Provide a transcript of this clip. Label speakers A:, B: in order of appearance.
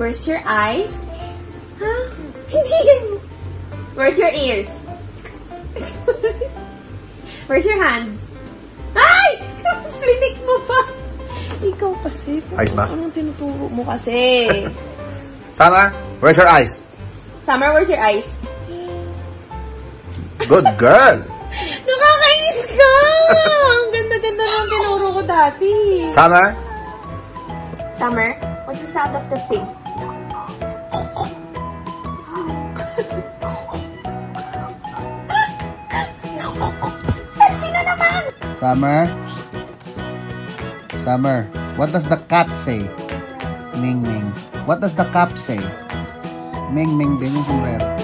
A: Where's your eyes? Ha? Hindi yan. Where's your ears? Where's your hand? Ay! Slinik mo pa! Ikaw kasi.
B: Ayos ba?
A: Anong tinuturo mo kasi?
B: Summer, where's your eyes?
A: Summer, where's your eyes?
B: Good girl.
A: Nakakainis ka! Ang ganda-ganda ng tinuro ko dati.
B: Summer,
A: Summer, what's the sound of the pig? Selfie na naman!
C: Summer? Summer, what does the cat say? Ming Ming. What does the cap say? Ming Ming din yung.